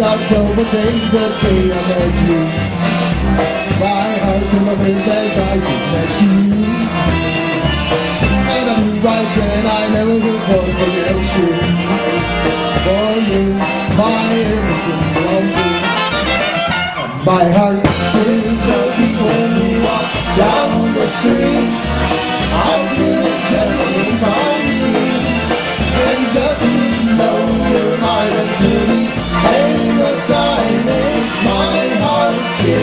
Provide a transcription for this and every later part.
October take the day I met you. My heart to my face as I next you. And I knew right then I never fall forget you For you, my everything My heart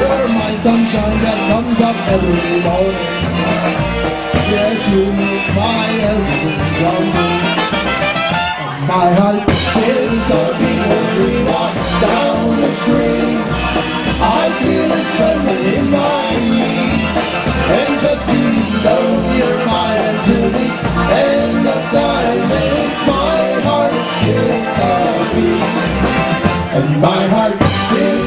You're my sunshine that comes up every morning Yes, you make my everything true My heart sings a when we walk down the street. I feel it trembling in my knees And just to know you're mine until the end my heart skip a beat And my heart skips